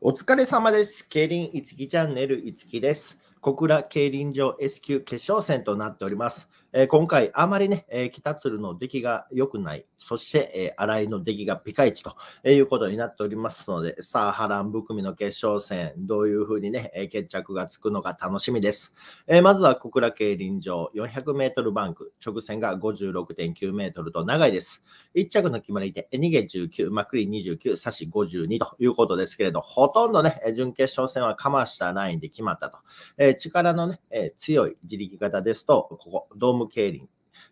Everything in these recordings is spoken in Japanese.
お疲れ様です。競輪いつきチャンネルいつきです。小倉競輪場 S 級決勝戦となっております。えー今回、あまりね、えー北鶴の出来が良くない、そして、えー新井の出来がピカイチということになっておりますので、さあ、波乱含みの決勝戦、どういうふうにね、えー決着がつくのか楽しみです。えーまずは小倉競輪場400メートルバンク、直線が56.9メートルと長いです。1着の決まり手、逃げ19、まくり29、差し52ということですけれど、ほとんどね、準決勝戦はかましたラインで決まったと。えー力のね、えー強い自力型ですと、ここ、ドーム競輪。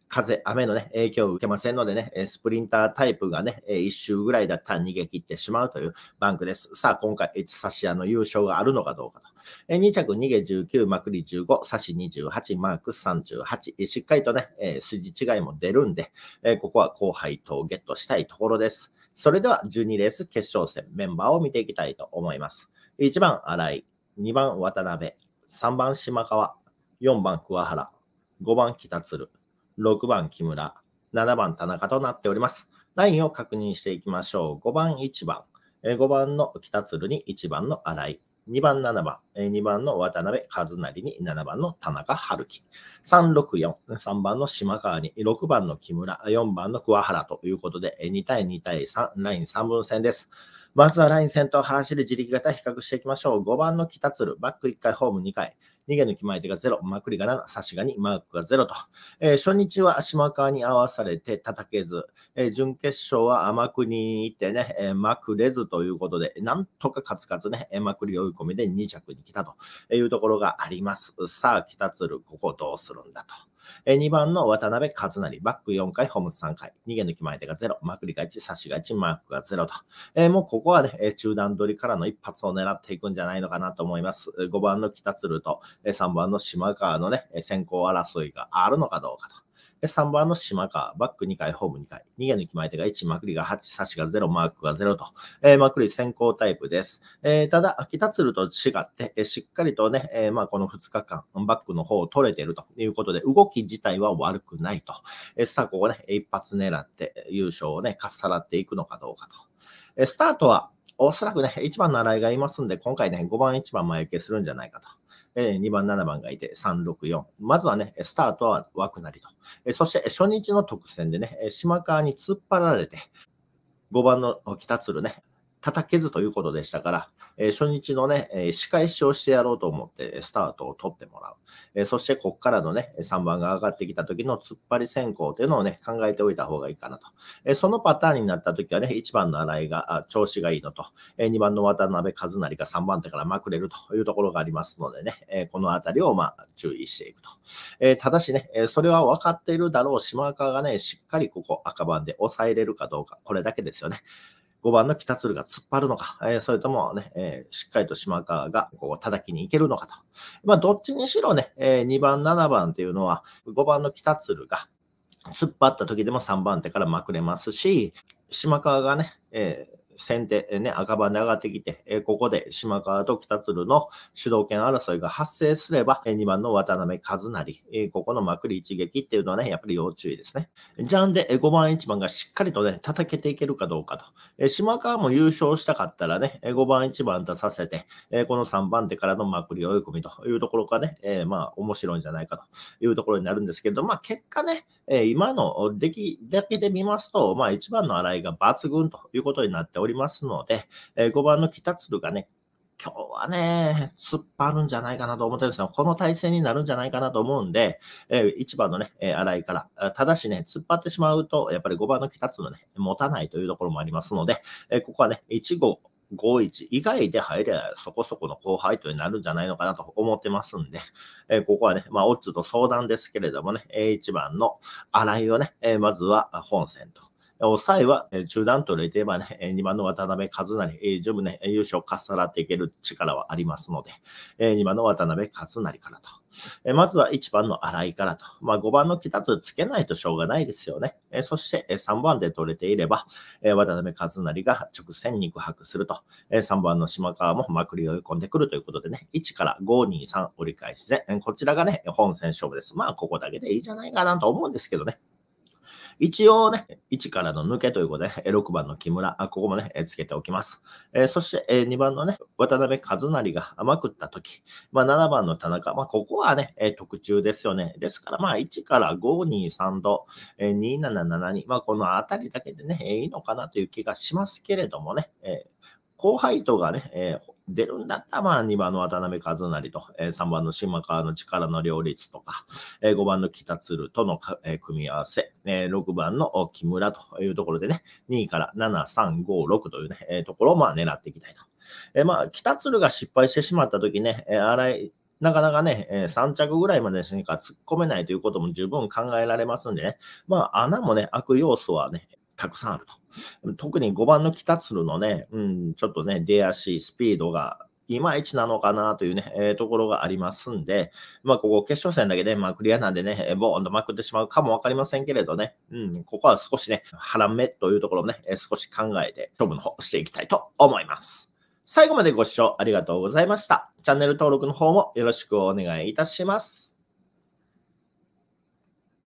風、雨のね、影響を受けませんのでね、スプリンタータイプがね、1周ぐらいだったら逃げ切ってしまうというバンクです。さあ、今回、エチサシアの優勝があるのかどうかと。2着、逃げ19、まくり15、差し28、マーク38。しっかりとね、筋違いも出るんで、ここは後輩とゲットしたいところです。それでは12レース決勝戦メンバーを見ていきたいと思います。1番、新井。2番、渡辺。3番、島川。4番、桑原。5番、北鶴。6番、木村。7番、田中となっております。ラインを確認していきましょう。5番、1番。5番の北鶴に1番の新井。2番、7番。2番の渡辺和成に7番の田中春樹。3、6、4。3番の島川に6番の木村。4番の桑原ということで、2対2対3、ライン3分戦です。まずはライン先頭走る自力型比較していきましょう。5番の北鶴、バック1回、ホーム2回。逃げ抜き前手が0、まくりが7、差しがに、マークが0と。えー初日は島川に合わされて叩けず、えー準決勝は甘くに行ってね、えーまくれずということで、なんとかカツカツね、えーまくり追い込みで2着に来たというところがあります。さあ、北鶴、ここどうするんだと。えー2番の渡辺和成、バック4回、ホームズ3回、逃げ抜き前手が0、まくりが1、差しが1、マークが0と。えーもうここはね、え中段取りからの一発を狙っていくんじゃないのかなと思います。5番の北鶴と、3番の島川のね、先行争いがあるのかどうかと。で3番の島川、バック2回、ホーム2回、逃げの決まり手が1、まくりが8、差しが0、マークが0と、えーまくり先行タイプです。えーただ、北鶴と違って、えーしっかりとね、えーまあ、この2日間、バックの方を取れているということで、動き自体は悪くないと。えーさあ、ここね、一発狙って優勝をね、かっさらっていくのかどうかと。えースタートは、おそらくね、1番の新井がいますんで、今回ね、5番、1番前受けするんじゃないかと。えー2番、7番がいて、3、6、4。まずはね、スタートは枠なりと。えそして、初日の特選でね、島川に突っ張られて、5番の北鶴ね、叩けずということでしたから、え初日のね、え仕返しをしてやろうと思って、スタートを取ってもらう。えそして、ここからのね、3番が上がってきた時の突っ張り先行というのをね、考えておいた方がいいかなと。えそのパターンになった時はね、1番の新井があ調子がいいのと、え2番の渡辺和成が3番手からまくれるというところがありますのでね、えこのあたりをまあ注意していくと。えただしね、えそれは分かっているだろう島川がね、しっかりここ赤番で抑えれるかどうか、これだけですよね。5番の北鶴が突っ張るのか、えーそれともね、えーしっかりと島川がこう叩きに行けるのかと。まあ、どっちにしろね、えー2番、7番っていうのは、5番の北鶴が突っ張った時でも3番手からまくれますし、島川がね、えー先手、ね、赤番で上がってきて、えここで島川と北鶴の主導権争いが発生すれば、え2番の渡辺和成、えここのまくり一撃っていうのはね、やっぱり要注意ですね。じゃんで、え5番、1番がしっかりとね、叩けていけるかどうかと。え島川も優勝したかったらね、え5番、1番とさせて、えこの3番手からのまくり追い込みというところがね、えまあ、面白いんじゃないかというところになるんですけど、まあ、結果ね、えー今の出来だけで見ますと、まあ、1番の新井が抜群ということになっておりますので、えー5番の北鶴がね、今日はね、突っ張るんじゃないかなと思ってるんですよ。この体勢になるんじゃないかなと思うんで、えー1番のね、えー新井から。ただしね、突っ張ってしまうと、やっぱり5番の北鶴ね、持たないというところもありますので、えーここはね、1、5、5-1以外で入ればそこそこの後輩とになるんじゃないのかなと思ってますんで、えーここはね、まあ、オッズと相談ですけれどもね、えー1番の洗いをね、えーまずは本線と。抑えは、中段取れていればね、2番の渡辺和成、十分ね、優勝をかっさらっていける力はありますので、2番の渡辺和成からと。まずは1番の新井からと。まあ、5番の北津つけないとしょうがないですよね。そして、3番で取れていれば、渡辺和成が直線肉薄すると。3番の島川もまくり追い込んでくるということでね、1から5、2、3折り返しで、こちらがね、本戦勝負です。まあ、ここだけでいいじゃないかなと思うんですけどね。一応ね、1からの抜けということで、6番の木村、あここもね、つけておきます。えそして、え2番のね、渡辺和成が甘くったとき、まあ、7番の田中、まあ、ここはね、え特注ですよね。ですから、まあ、1から5、2、3度、え2772、まあ、このあたりだけでね、いいのかなという気がしますけれどもね、え後輩とがね、えー、出るんだったら、まあ、2番の渡辺和成と、えー、3番の島川の力の両立とか、えー、5番の北鶴とのえー、組み合わせ、えー、6番の木村というところでね、2位から7、3、5、6というね、えー、ところをまあ狙っていきたいと。えー、まあ、北鶴が失敗してしまったときね、えー、荒井、なかなかね、えー、3着ぐらいまでしか突っ込めないということも十分考えられますんでね、まあ、穴もね、開く要素はね、たくさんあると。特に5番の北鶴のね、うん、ちょっとね、出足、スピードがいまいちなのかなというね、えー、ところがありますんで、まあ、ここ決勝戦だけで、まあ、クリアなんでね、ボーンとまくってしまうかもわかりませんけれどね、うん、ここは少しね、腹目というところをね、少し考えて、勝負の方していきたいと思います。最後までご視聴ありがとうございました。チャンネル登録の方もよろしくお願いいたします。